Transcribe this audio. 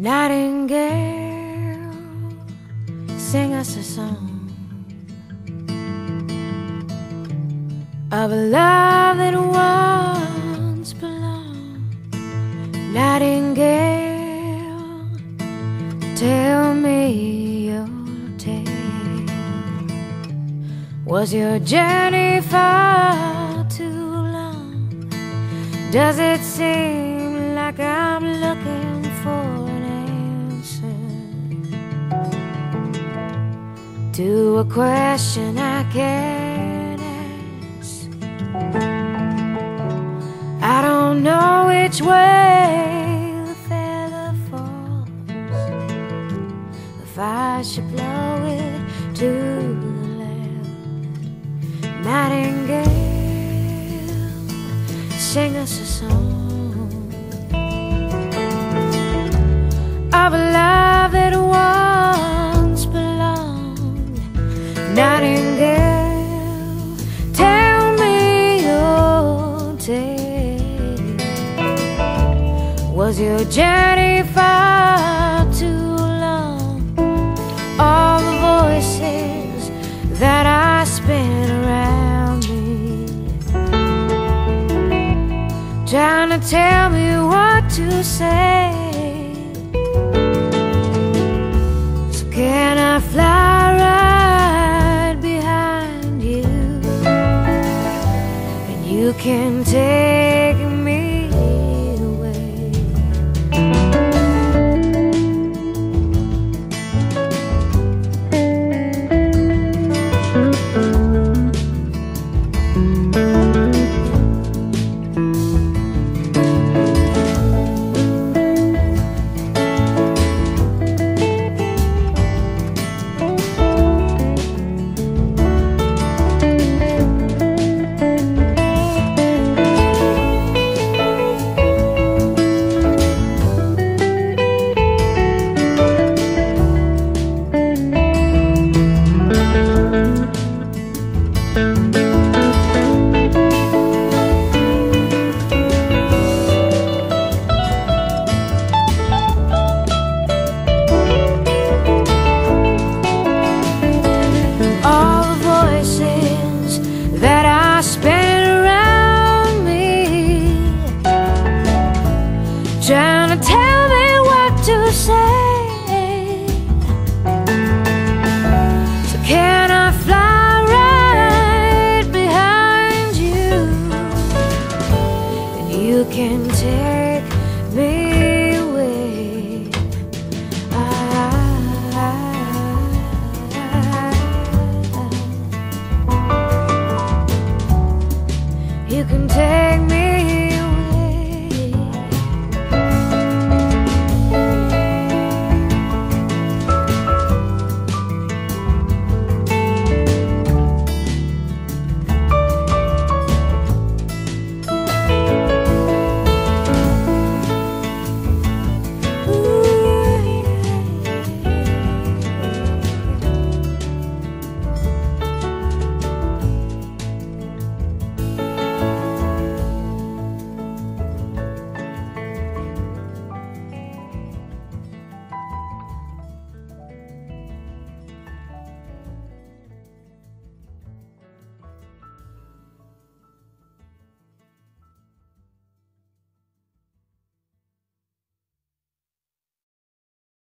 Nightingale, sing us a song of a love that once belonged. Nightingale, tell me your tale. Was your journey far too long? Does it seem to a question I can't ask. I don't know which way the feather falls. If I should blow it to the left, Nightingale, sing us a song Your journey far too long? All the voices that I spin around me, trying to tell me what to say. So can I fly right? Behind you And you can take trying to tell me what to say.